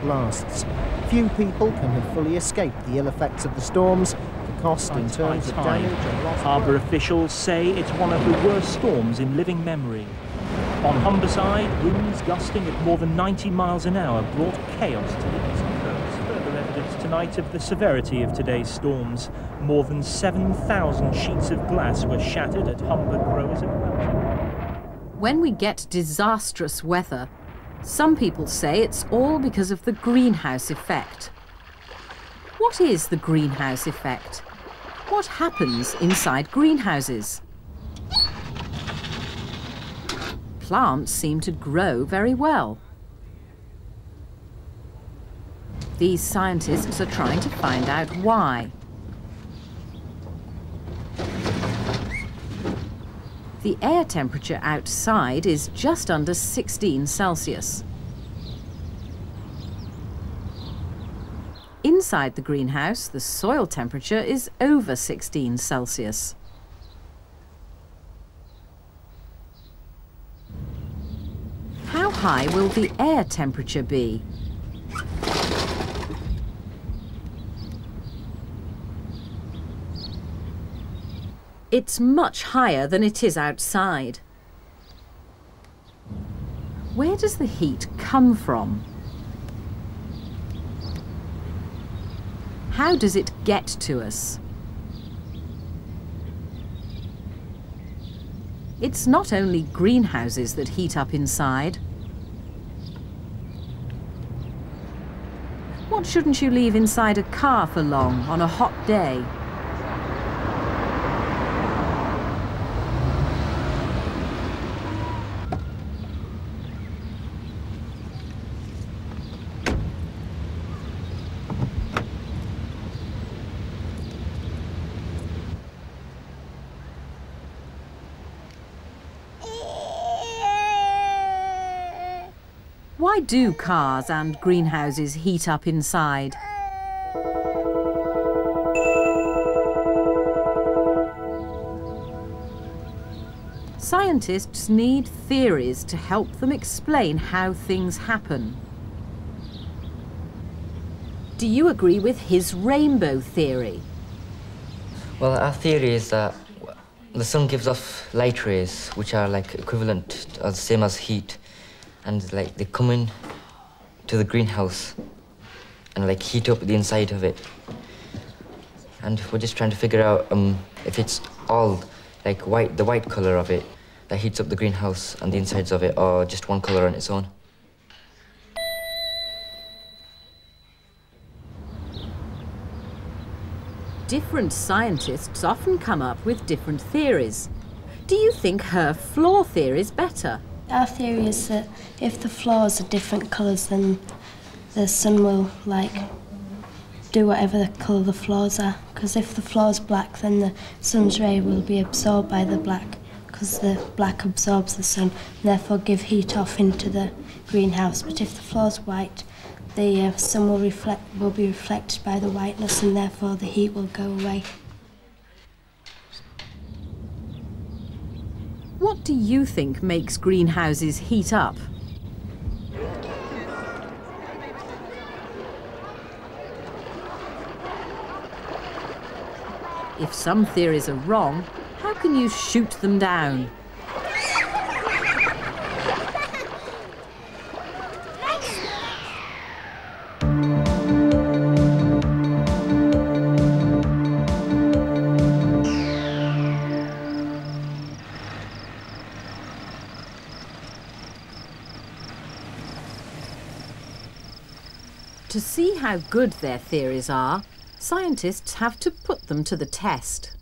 these chill blasts. Few people can have fully escaped the ill effects of the storms. The cost in terms of damage and loss. Harbour officials say it's one of the worst storms in living memory. On Humberside, winds gusting at more than 90 miles an hour brought chaos to the east coast. Further evidence tonight of the severity of today's storms. More than 7,000 sheets of glass were shattered at Humber Growers. When we get disastrous weather, some people say it's all because of the greenhouse effect. What is the greenhouse effect? What happens inside greenhouses? Plants seem to grow very well. These scientists are trying to find out why. The air temperature outside is just under 16 Celsius. Inside the greenhouse, the soil temperature is over 16 Celsius. How high will the air temperature be? It's much higher than it is outside. Where does the heat come from? How does it get to us? It's not only greenhouses that heat up inside. What shouldn't you leave inside a car for long on a hot day? Why do cars and greenhouses heat up inside? Scientists need theories to help them explain how things happen. Do you agree with his rainbow theory? Well, our theory is that the sun gives off light rays, which are like equivalent, or the same as heat, and like they come in to the greenhouse and like heat up the inside of it. And we're just trying to figure out um, if it's all like white, the white color of it that heats up the greenhouse and the insides of it, or just one color on its own. Different scientists often come up with different theories. Do you think her floor theory is better? Our theory is that if the floors are different colours, then the sun will like do whatever the colour the floors are. Because if the floor's black, then the sun's ray will be absorbed by the black, because the black absorbs the sun, and therefore give heat off into the greenhouse. But if the floor's white, the uh, sun will reflect will be reflected by the whiteness, and therefore the heat will go away. What do you think makes greenhouses heat up? If some theories are wrong, how can you shoot them down? How good their theories are, scientists have to put them to the test.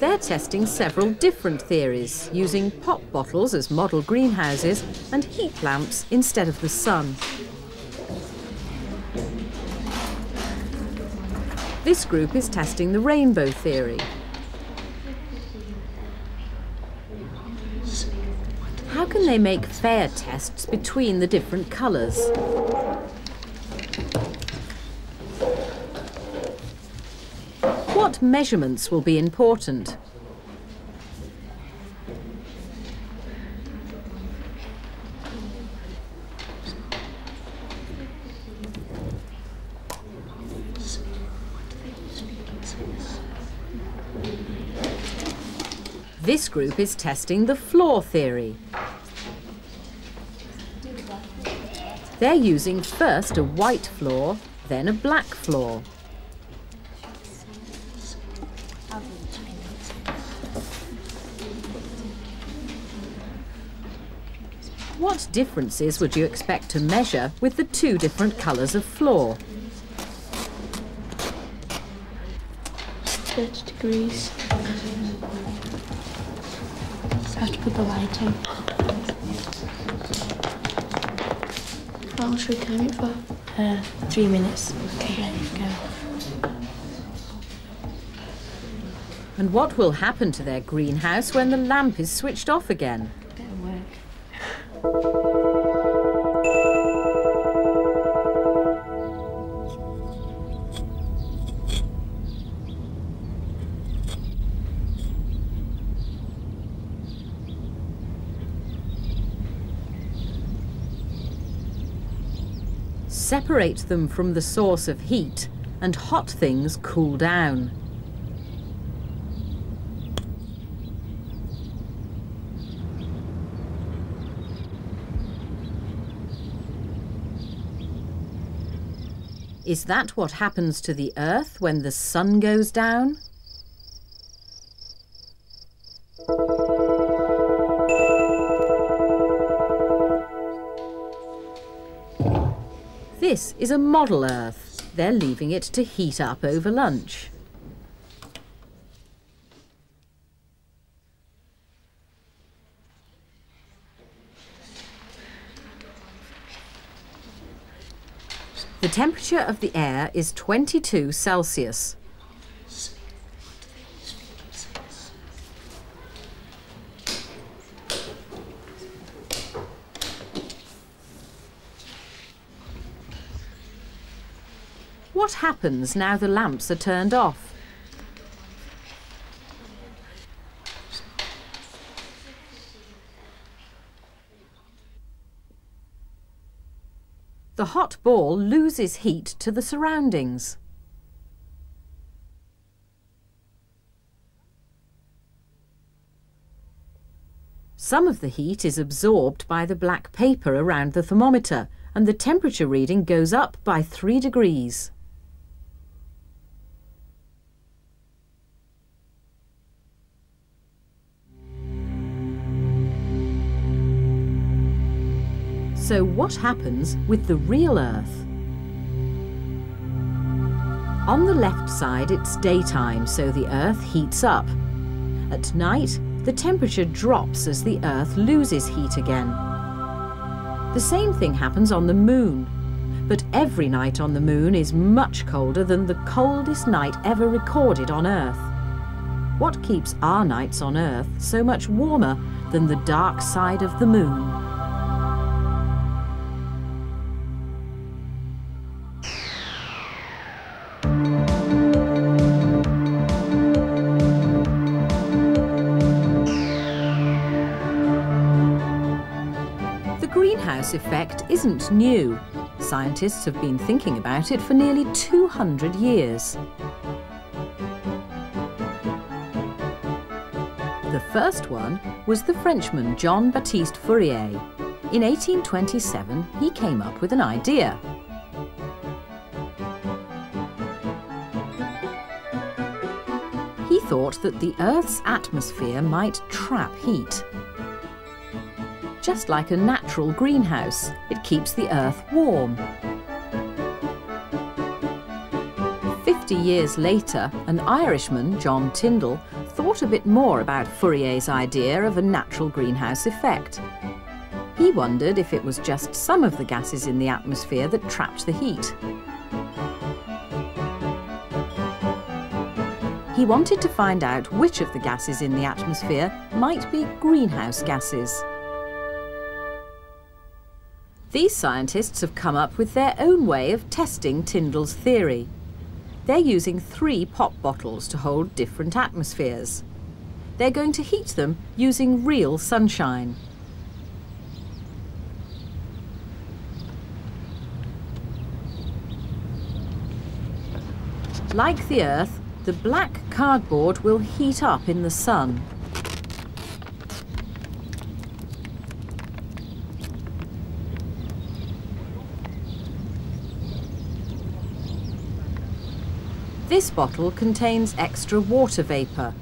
They're testing several different theories, using pop bottles as model greenhouses and heat lamps instead of the sun. This group is testing the rainbow theory. they make fair tests between the different colours. What measurements will be important? This group is testing the floor theory. They're using first a white floor, then a black floor. What differences would you expect to measure with the two different colours of floor? 30 degrees. I have to put the light on. How long should we time it for? Uh, three minutes. Okay, go. And what will happen to their greenhouse when the lamp is switched off again? Bit of work. Separate them from the source of heat and hot things cool down. Is that what happens to the Earth when the sun goes down? This is a model Earth. They're leaving it to heat up over lunch. The temperature of the air is 22 Celsius. What happens now the lamps are turned off? The hot ball loses heat to the surroundings. Some of the heat is absorbed by the black paper around the thermometer and the temperature reading goes up by 3 degrees. So what happens with the real Earth? On the left side it's daytime so the Earth heats up. At night the temperature drops as the Earth loses heat again. The same thing happens on the moon. But every night on the moon is much colder than the coldest night ever recorded on Earth. What keeps our nights on Earth so much warmer than the dark side of the moon? Effect isn't new. Scientists have been thinking about it for nearly 200 years. The first one was the Frenchman Jean-Baptiste Fourier. In 1827, he came up with an idea. He thought that the Earth's atmosphere might trap heat. Just like a natural greenhouse, it keeps the Earth warm. Fifty years later, an Irishman, John Tyndall, thought a bit more about Fourier's idea of a natural greenhouse effect. He wondered if it was just some of the gases in the atmosphere that trapped the heat. He wanted to find out which of the gases in the atmosphere might be greenhouse gases. These scientists have come up with their own way of testing Tyndall's theory. They're using three pop bottles to hold different atmospheres. They're going to heat them using real sunshine. Like the Earth, the black cardboard will heat up in the sun. This bottle contains extra water vapour.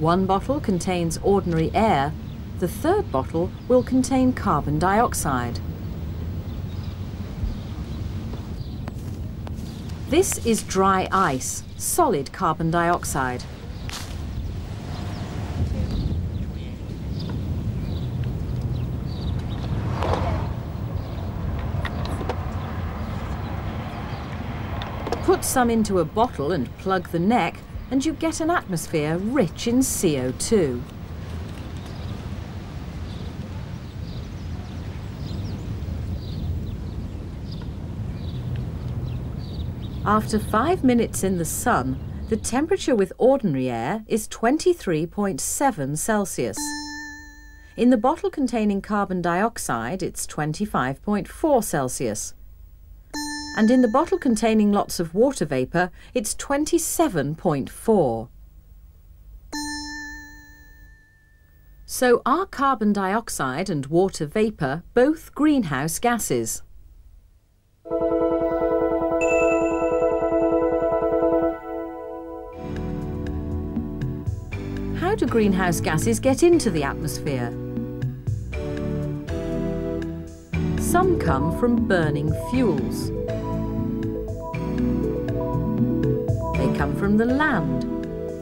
One bottle contains ordinary air. The third bottle will contain carbon dioxide. This is dry ice, solid carbon dioxide. Put some into a bottle and plug the neck and you get an atmosphere rich in CO2. After five minutes in the sun, the temperature with ordinary air is 23.7 Celsius. In the bottle containing carbon dioxide, it's 25.4 Celsius. And in the bottle containing lots of water vapour, it's 27.4. So are carbon dioxide and water vapour both greenhouse gases? How do greenhouse gases get into the atmosphere? Some come from burning fuels. From the land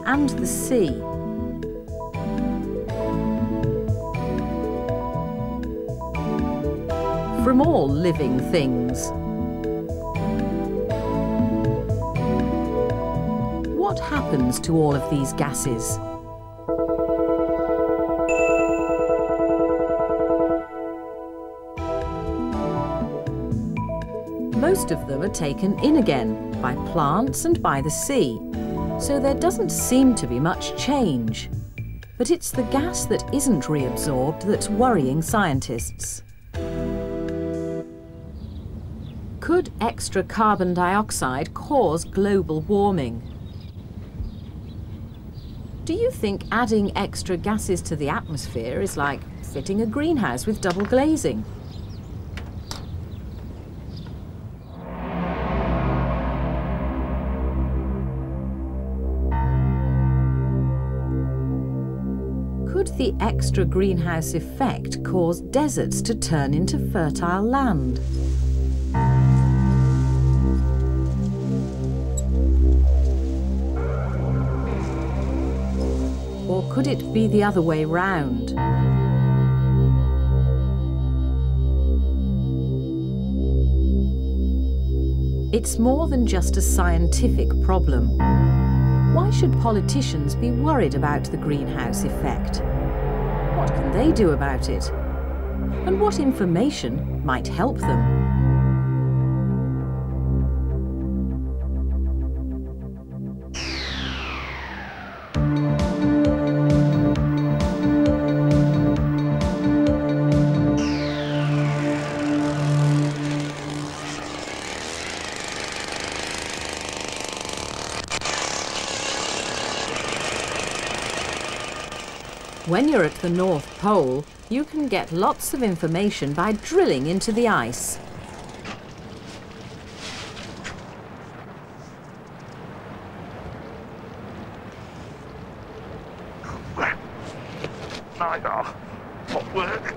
and the sea. From all living things. What happens to all of these gases? Most of them are taken in again by plants and by the sea, so there doesn't seem to be much change. But it's the gas that isn't reabsorbed that's worrying scientists. Could extra carbon dioxide cause global warming? Do you think adding extra gases to the atmosphere is like fitting a greenhouse with double glazing? Extra greenhouse effect caused deserts to turn into fertile land? Or could it be the other way round? It's more than just a scientific problem. Why should politicians be worried about the greenhouse effect? What can they do about it? And what information might help them? When you're at the North Pole, you can get lots of information by drilling into the ice. Neither. Hot work.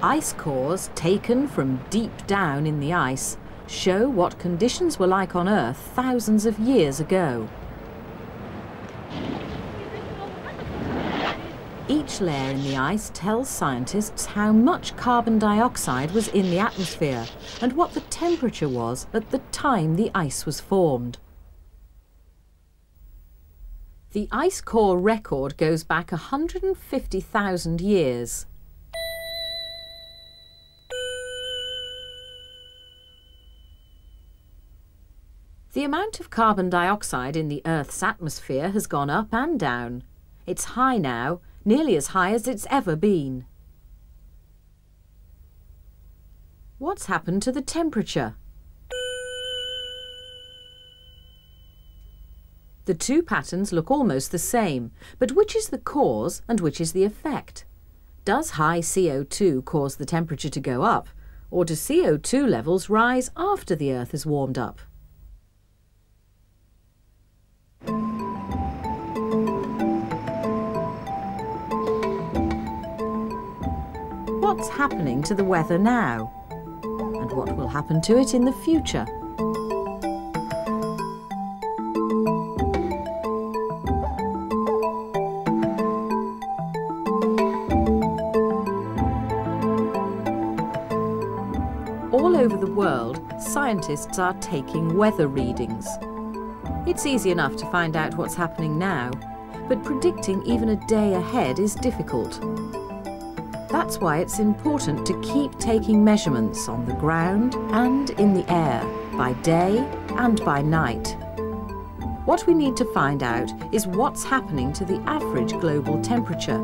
Ice cores taken from deep down in the ice show what conditions were like on Earth thousands of years ago. Each layer in the ice tells scientists how much carbon dioxide was in the atmosphere and what the temperature was at the time the ice was formed. The ice core record goes back 150,000 years. The amount of carbon dioxide in the Earth's atmosphere has gone up and down. It's high now, nearly as high as it's ever been. What's happened to the temperature? The two patterns look almost the same, but which is the cause and which is the effect? Does high CO2 cause the temperature to go up, or do CO2 levels rise after the Earth is warmed up? Happening to the weather now? And what will happen to it in the future? All over the world, scientists are taking weather readings. It's easy enough to find out what's happening now, but predicting even a day ahead is difficult. That's why it's important to keep taking measurements on the ground and in the air, by day and by night. What we need to find out is what's happening to the average global temperature.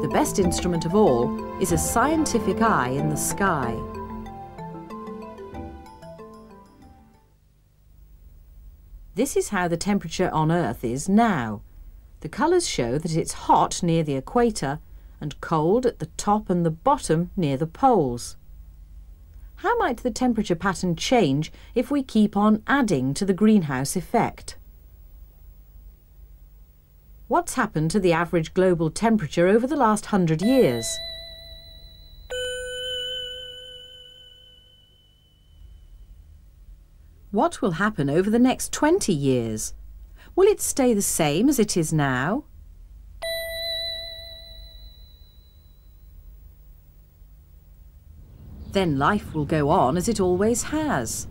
The best instrument of all is a scientific eye in the sky. This is how the temperature on Earth is now. The colours show that it's hot near the equator and cold at the top and the bottom near the poles. How might the temperature pattern change if we keep on adding to the greenhouse effect? What's happened to the average global temperature over the last hundred years? What will happen over the next 20 years? Will it stay the same as it is now? Then life will go on as it always has.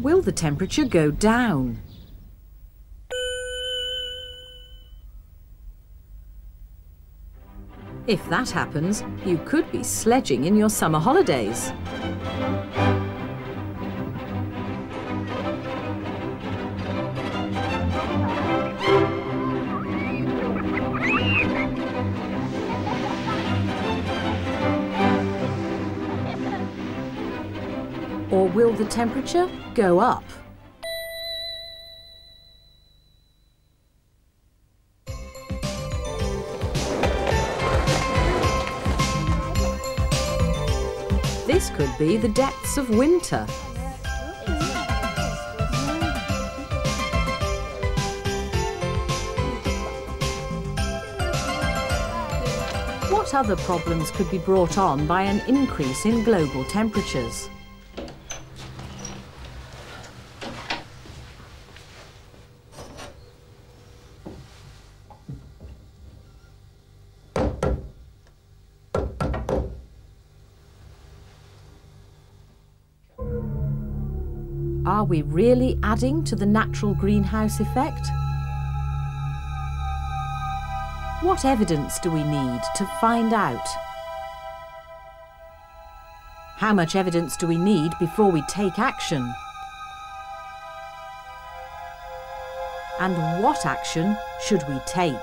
Will the temperature go down? If that happens, you could be sledging in your summer holidays. Or will the temperature go up? This could be the depths of winter. What other problems could be brought on by an increase in global temperatures? Are we really adding to the natural greenhouse effect? What evidence do we need to find out? How much evidence do we need before we take action? And what action should we take?